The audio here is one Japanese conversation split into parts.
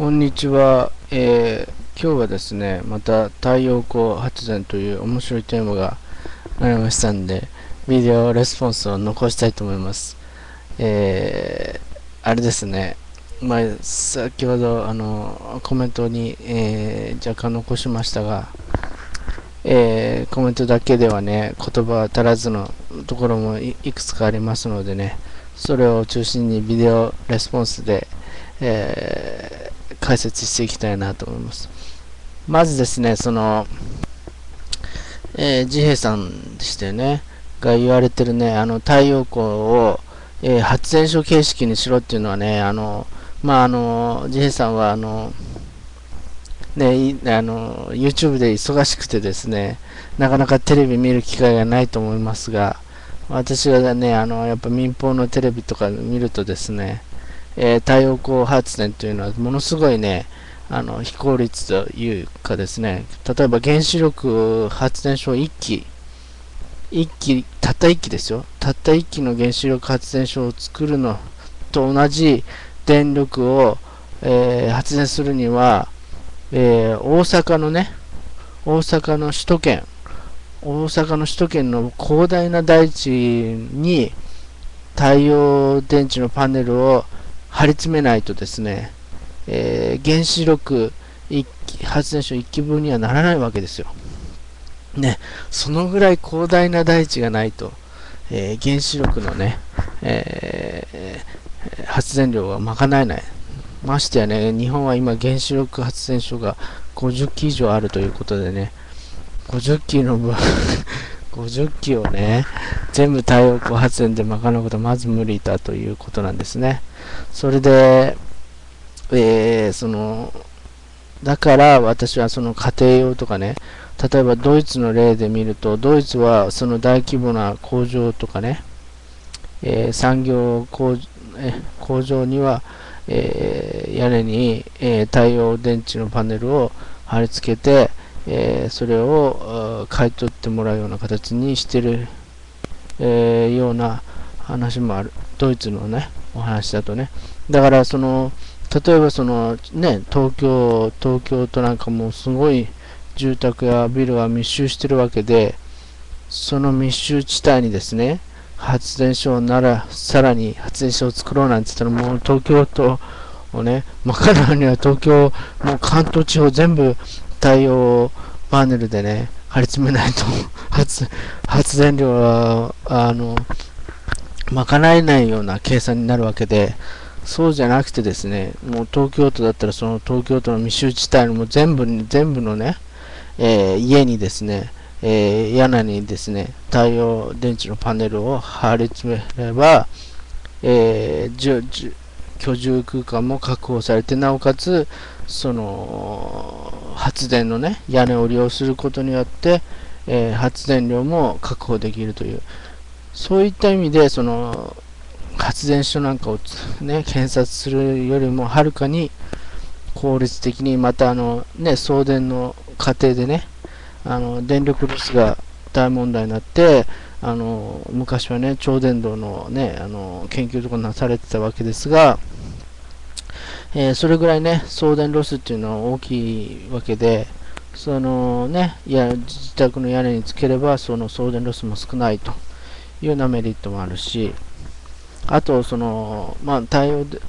こんにちは、えー、今日はですね、また太陽光発電という面白いテーマがありましたんで、ビデオレスポンスを残したいと思います。えー、あれですね、まあ、先ほどあのコメントに、えー、若干残しましたが、えー、コメントだけではね、言葉足らずのところもいくつかありますのでね、それを中心にビデオレスポンスで、えー解説していきたいなと思います。まずですね、その、えー、自閉さんでしてね、が言われてるね、あの、太陽光を、えー、発電所形式にしろっていうのはね、あの、まあ、あの、自閉さんは、あの、ね、あの、YouTube で忙しくてですね、なかなかテレビ見る機会がないと思いますが、私がね、あの、やっぱ民放のテレビとか見るとですね、えー、太陽光発電というのはものすごいね、あの非効率というかですね、例えば原子力発電所1基、1基、たった1基ですよ。たった1基の原子力発電所を作るのと同じ電力を、えー、発電するには、えー、大阪のね、大阪の首都圏、大阪の首都圏の広大な大地に太陽電池のパネルを張り詰めないとですね、えー、原子力発電所1基分にはならないわけですよ。ね、そのぐらい広大な大地がないと、えー、原子力のね、えー、発電量は賄えない。ましてやね、日本は今原子力発電所が50基以上あるということでね、50基の分 50機をね、全部太陽光発電で賄うことはまず無理だということなんですね。それで、えー、その、だから私はその家庭用とかね、例えばドイツの例で見ると、ドイツはその大規模な工場とかね、えー、産業工え工場には、えー、屋根に、えー、太陽電池のパネルを貼り付けて、え、それを買い取ってもらうような形にしてる、え、ような話もある。ドイツのね、お話だとね。だから、その、例えばその、ね、東京、東京となんかもすごい住宅やビルが密集してるわけで、その密集地帯にですね、発電所なら、さらに発電所を作ろうなんて言ったら、もう東京都をね、賄うには東京、もう関東地方全部太陽パネルでね、張り詰めないと発、発電量は、あの、賄えないような計算になるわけで、そうじゃなくてですね、もう東京都だったらその東京都の密集地帯のも全部に、全部のね、えー、家にですね、えー、屋根にですね、太陽電池のパネルを貼り詰めれば、えー、居住空間も確保されて、なおかつ、その、発電のね、屋根を利用することによって、えー、発電量も確保できるという、そういった意味で、その、発電所なんかをね、検察するよりもはるかに効率的に、またあの、ね、送電の過程でね、あの、電力ロスが大問題になって、あの、昔はね、超電導のね、あの、研究とかなされてたわけですが、えー、それぐらいね、送電ロスっていうのは大きいわけで、そのね、いや自宅の屋根につければ、その送電ロスも少ないと。いうようなメリットもあるし、あと、その、まあ、太陽で、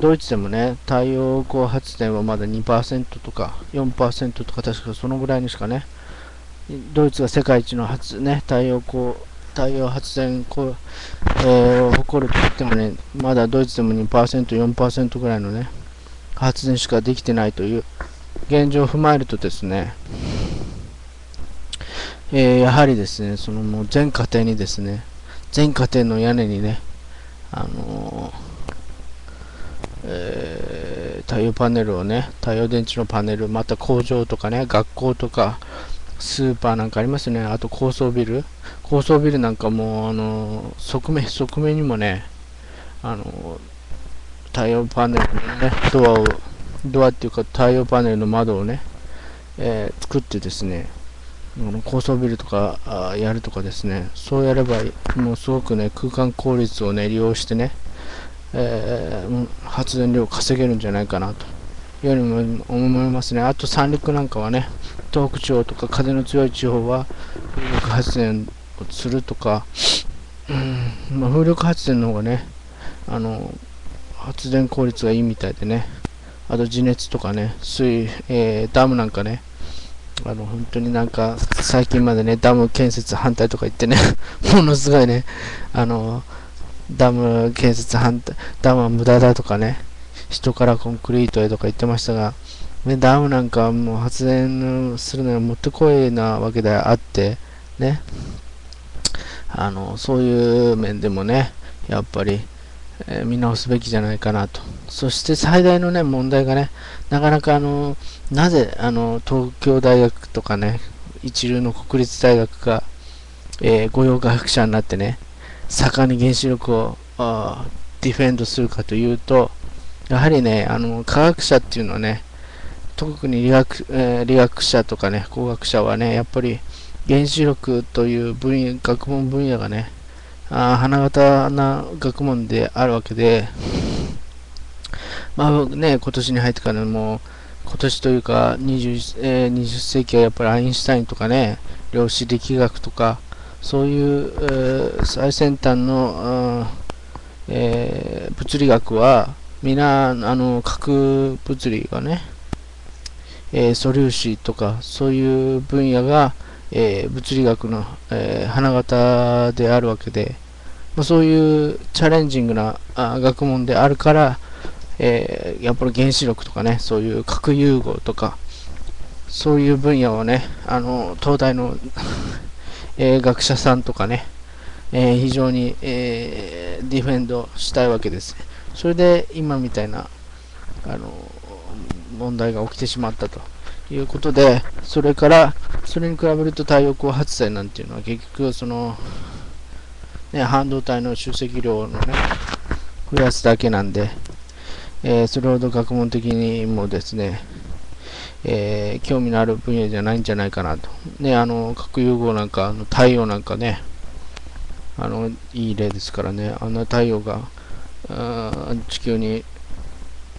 ドイツでもね、太陽光発電はまだ2%とか4%とか確かそのぐらいにしかね、ドイツが世界一の発、ね、太陽光太陽発電こ、えー、誇るといってもね、まだドイツでも2%、4%ぐらいのね、発電しかできてないという現状を踏まえるとですね、えー、やはりですね、そのもう全家庭にですね、全家庭の屋根にね、あのー、えー、太陽パネルをね、太陽電池のパネル、また工場とかね、学校とか、スーパーなんかありますね。あと高層ビル。高層ビルなんかも、あの、側面、側面にもね、あの、太陽パネルのね、ドアを、ドアっていうか太陽パネルの窓をね、えー、作ってですね、高層ビルとかやるとかですね、そうやれば、もうすごくね、空間効率をね、利用してね、えー、発電量を稼げるんじゃないかなとようにも思いますね。あと三陸なんかはね、東北地方とか風の強い地方は風力発電をするとか、うんまあ、風力発電の方がね、あの発電効率がいいみたいでね、あと地熱とかね、水、えー、ダムなんかね、あの本当になんか最近までね、ダム建設反対とか言ってね、ものすごいね、あのダム建設反対、ダムは無駄だとかね、人からコンクリートへとか言ってましたが、ね、ダムなんかもう発電するのはもってこいなわけであって、ね、あの、そういう面でもね、やっぱり、えー、見直すべきじゃないかなと。そして最大のね、問題がね、なかなかあの、なぜあの、東京大学とかね、一流の国立大学が、えー、御用科学者になってね、盛んに原子力をディフェンドするかというと、やはりね、あの、科学者っていうのはね、特に理学,、えー、理学者とかね、工学者はね、やっぱり原子力という分野、学問分野がね、あ花形な学問であるわけで、まあね、今年に入ってからも、今年というか20、えー、20世紀はやっぱりアインシュタインとかね、量子力学とか、そういう、えー、最先端の、えー、物理学は、皆、あの、核物理がね、えー、素粒子とか、そういう分野が、えー、物理学の、えー、花形であるわけで、まあ、そういうチャレンジングなあ学問であるから、えやっぱり原子力とかね、そういう核融合とか、そういう分野をね、あの、東大の え学者さんとかね、え非常に、えディフェンドしたいわけです。それで今みたいなあの問題が起きてしまったということで、それから、それに比べると太陽光発電なんていうのは結局その、ね、半導体の集積量のね、増やすだけなんで、えー、それほど学問的にもですね、えー、興味のある分野じゃないんじゃないかなと。ね、あの、核融合なんか、あの太陽なんかね、あの、いい例ですからね、あんな太陽が、あ地球に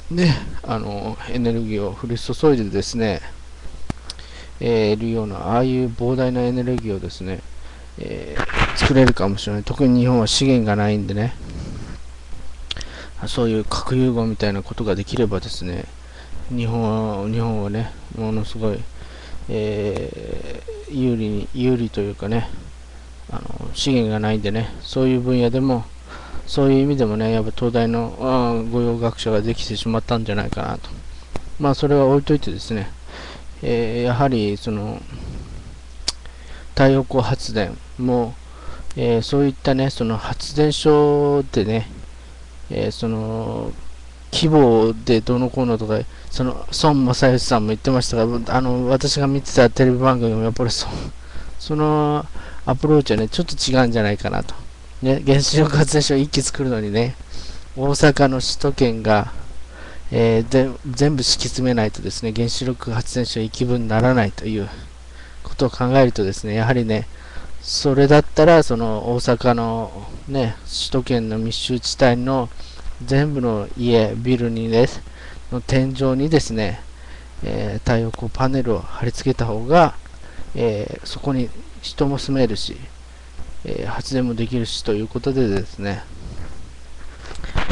ね、あのエネルギーを降り注いでですね、えー、いるような、ああいう膨大なエネルギーをですね、えー、作れるかもしれない。特に日本は資源がないんでね、そういう核融合みたいなことができればですね、日本は日本はね、ものすごい、えー、有利に、有利というかね、あの資源がないんでね、そういう分野でも、そういう意味でもね、やっぱ東大の御用学者ができてしまったんじゃないかなと。まあ、それは置いといてですね、えー、やはり、その、太陽光発電も、えー、そういったね、その発電所でね、えー、その、規模でどのこうのとか、その、孫正義さんも言ってましたが、あの、私が見てたテレビ番組もやっぱりそ、そのアプローチはね、ちょっと違うんじゃないかなと。ね、原子力発電所を1基作るのにね、大阪の首都圏が、えー、で全部敷き詰めないとですね、原子力発電所1基分にならないということを考えるとですね、やはりね、それだったら、その大阪のね、首都圏の密集地帯の全部の家、ビルにでね、の天井にですね、えー、太陽光パネルを貼り付けた方が、えー、そこに人も住めるし、えー、発電もできるしということでですね、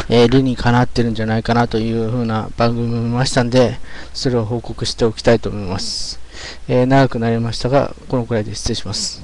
え、理にかなってるんじゃないかなというふうな番組を見ましたんで、それを報告しておきたいと思います。え、長くなりましたが、このくらいで失礼します。